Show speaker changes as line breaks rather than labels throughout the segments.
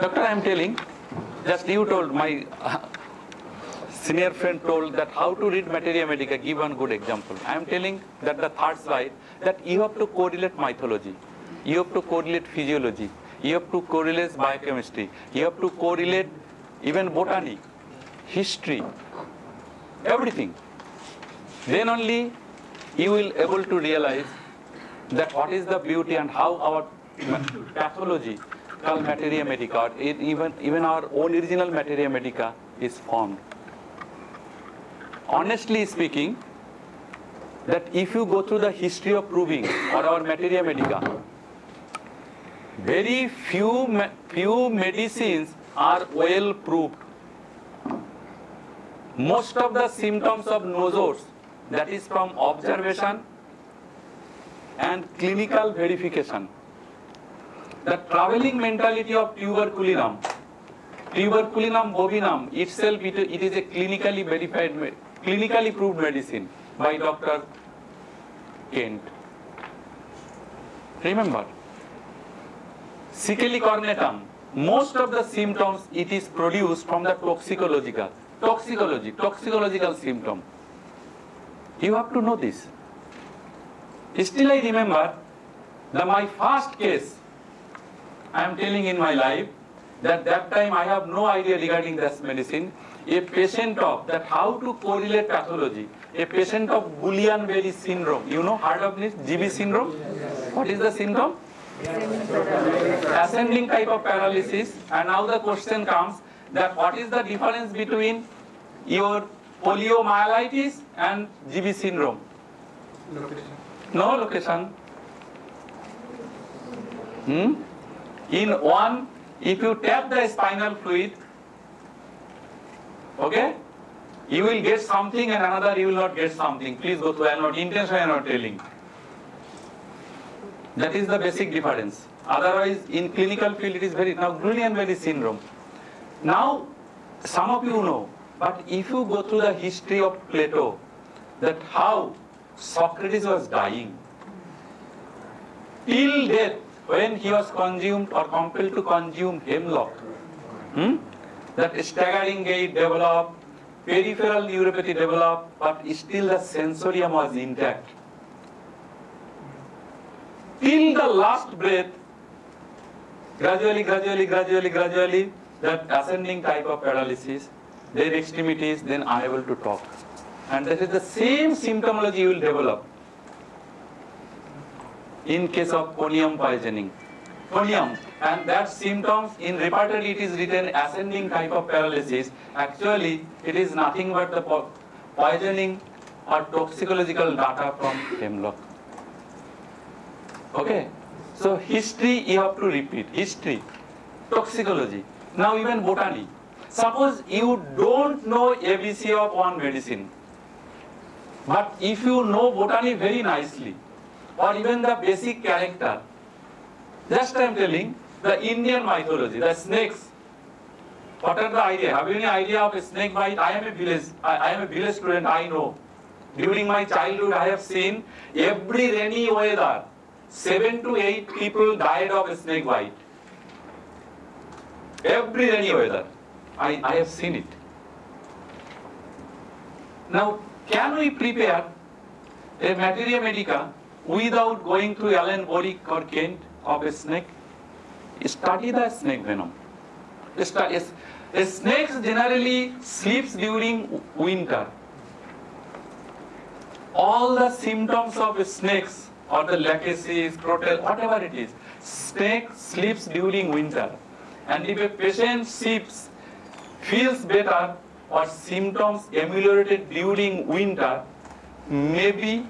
Doctor, I am telling, just you told, my uh, senior friend told that how to read materia medica, give one good example. I am telling that the third slide, that you have to correlate mythology, you have to correlate physiology, you have to correlate biochemistry, you have to correlate even botany, history, everything. Then only you will able to realize that what is the beauty and how our pathology called materia medica, it- even, even our own original materia medica is formed. Honestly speaking, that if you go through the history of proving or our materia medica, very few, few medicines are well proved. Most of the symptoms of nosodes, that is from observation and clinical verification. The traveling mentality of tuberculinum, tuberculinum bovinum itself, it, it is a clinically verified, clinically proved medicine by Dr. Kent. Remember, Secale cornutum, most of the symptoms it is produced from the toxicological, toxicology, toxicological symptom. You have to know this. Still I remember the my first case I am telling in my life that that time I have no idea regarding this medicine. A patient of that how to correlate pathology. A patient of Guillain-Barré syndrome. You know, heard of this GB syndrome? What is the syndrome? ascending type of paralysis and now the question comes that what is the difference between your poliomyelitis and GB syndrome? No location. Hmm? In one, if you tap the spinal fluid, okay, you will get something and another you will not get something. Please go through, I am not intentionally I am not telling. That is the basic difference. Otherwise, in clinical field, it is very, now Guillain-Barré syndrome. Now, some of you know, but if you go through the history of Plato, that how Socrates was dying, till death, when he was consumed or compelled to consume hemlock, hmm? that staggering gait developed, peripheral neuropathy developed, but still the sensorium was intact till the last breath, gradually, gradually, gradually, gradually, that ascending type of paralysis, their extremities, then unable to talk. And that is the same symptomology you will develop in case of conium poisoning. Conium, and that symptoms in repertory it is written ascending type of paralysis. Actually, it is nothing but the po- poisoning or toxicological data from hemlock. Okay. So history you have to repeat. History, toxicology. Now even botany. Suppose you don't know ABC of one medicine, but if you know botany very nicely, or even the basic character, just I am telling the Indian mythology, the snakes. What are the idea? Have you any idea of a snake bite? I am a village. I, I am a village student. I know. During my childhood, I have seen every rainy weather seven to eight people died of a snake bite. Every rainy weather. I, I have seen it. Now, can we prepare a materia medica without going through Allen Boericke or of a snake? Study the snake venom. A snake generally sleeps during winter. All the symptoms of snakes or the lachesis, crotal, whatever it is, snake sleeps during winter. And if a patient sleeps, feels better or symptoms ameliorated during winter, maybe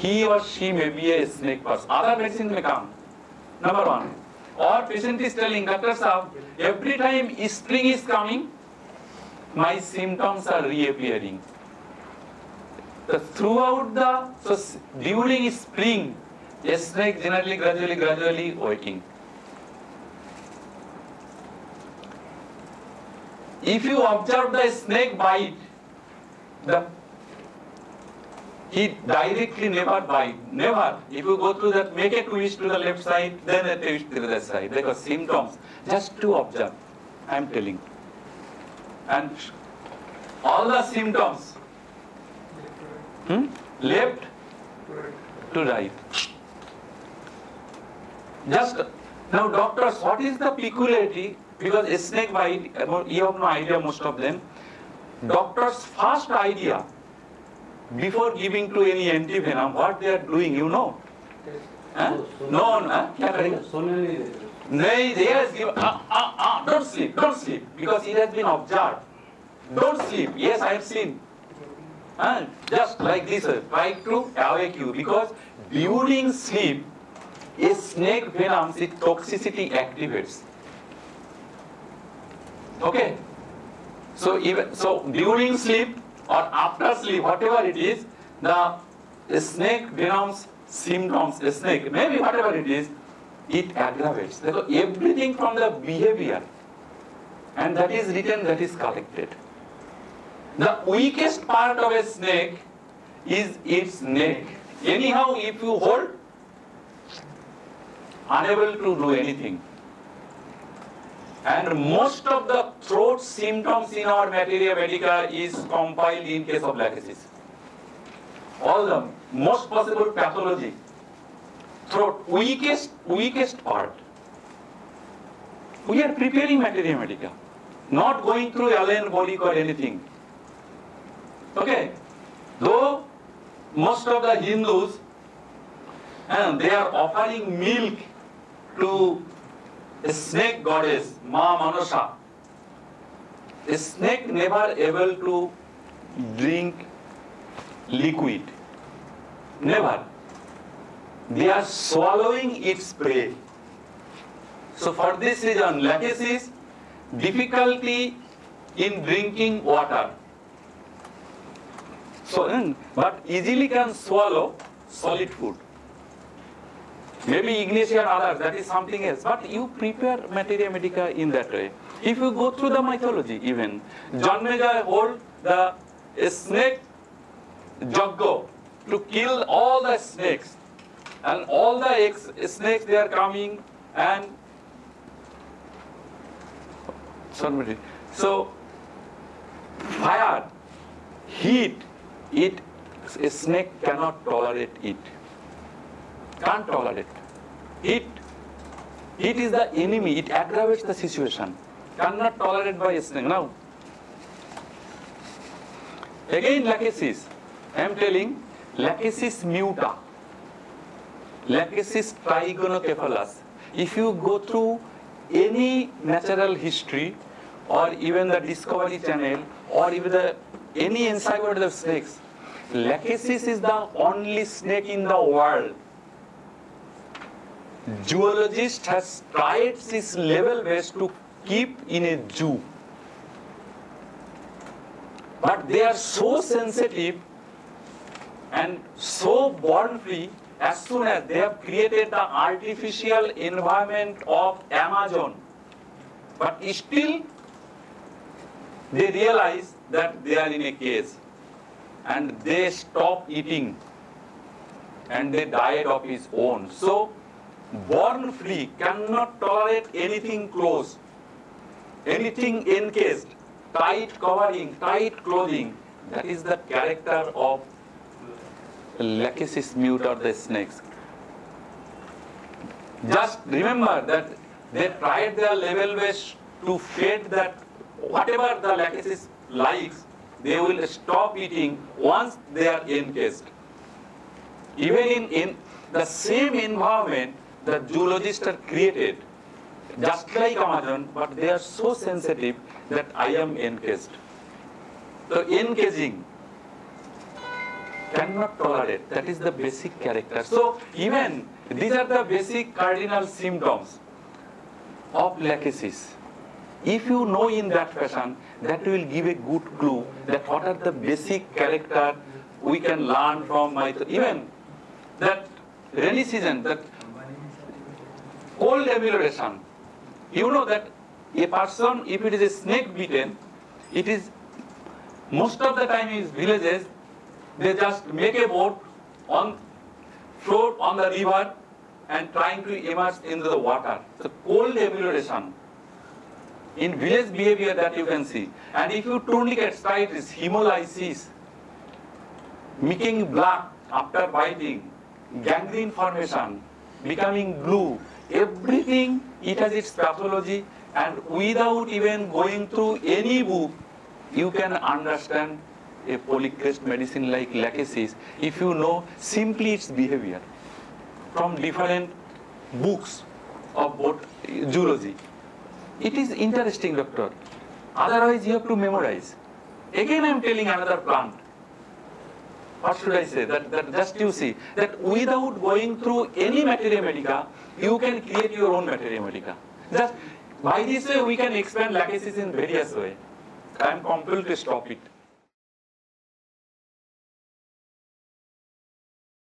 he or she may be a snake person. Other medicines may come. Number one. Or patient is telling, Dr. Saab, every time spring is coming, my symptoms are reappearing. The, throughout the, so during spring, a snake generally gradually, gradually waking. If you observe the snake bite, the he directly never bite, never. If you go through that, make a twist to the left side, then a twist to the other side. Because symptoms, just to observe, I am telling. And all the symptoms, hmm? left to right. Just now, doctors, what is the peculiarity? Because snake bite, you have no idea, most of them. Doctors' first idea before giving to any anti venom, what they are doing, you know? No, No, no. Huh? Nay, they has given, ah, ah, ah, don't sleep, don't sleep, because it has been observed. Don't sleep. Yes, I have seen. Huh? Just like this, uh, try to awake you, because during sleep, a snake venom, its toxicity activates. Okay? So, even, so during sleep, or after sleep, whatever it is, the snake venom's symptoms, a snake, maybe whatever it is, it aggravates. So everything from the behavior, and that is written, that is collected. The weakest part of a snake is its neck. Anyhow, if you hold, unable to do anything. And most of the throat symptoms in our materia medica is compiled in case of lachesis. All the most possible pathology, throat, weakest, weakest part. We are preparing materia medica, not going through Allen Boericke or anything. Okay? Though most of the Hindus, and they are offering milk to snake goddess, Ma Manasa. A snake never able to drink liquid. Never. They are swallowing its prey. So for this reason, lachesis, difficulty in drinking water. So, mm, but easily can swallow solid food. Maybe Ignatia and others, that is something else. But you prepare materia medica in that way. If you go through the mythology even, Janmeja hold the snake jaggo to kill all the snakes. And all the snakes they are coming and sorry, so fire, heat, it a snake cannot tolerate it can't tolerate. It, it is the enemy, it aggravates the situation. Cannot tolerate by a snake. Now, again lachesis. I am telling lachesis muta, lachesis trigonocephalus. If you go through any natural history or even the Discovery Channel or even the any encyclopedia of snakes, lachesis is the only snake in the world zoologist has tried this level best to keep in a zoo. But they are so sensitive and so born free as soon as they have created the artificial environment of Amazon. But still they realize that they are in a cage and they stop eating and they died of his own. So born free cannot tolerate anything close, anything encased, tight covering, tight clothing. That is the character of Lachesis muta or the snakes. Just remember that they tried their level best to feed that whatever the Lachesis likes, they will stop eating once they are encased. Even in, in the same environment, the zoologists are created just like Amazon, but they are so sensitive that I am encased. So encasing cannot tolerate. That is the basic character. So even these are the basic cardinal symptoms of lachesis. If you know in that fashion, that will give a good clue that what are the basic character we can learn from my even that rainy season that cold amelioration. You know that a person, if it is a snake bitten, it is most of the time in villages, They just make a boat on float on the river and trying to immerse into the water. So cold amelioration in village behavior that you can see. And if you tourniquet strike is hemolysis, making blood after biting, gangrene formation, becoming blue, everything it has its pathology and without even going through any book, you can understand a polycrest medicine like lachesis if you know simply its behavior from different books of bot- zoology. It is interesting, doctor. Otherwise, you have to memorize. Again, I am telling another plant. What should I say? That, that just you see that without going through any materia medica, you can create your own materia medica. Just by this way, we can expand lachesis in various way. I am compelled to stop it.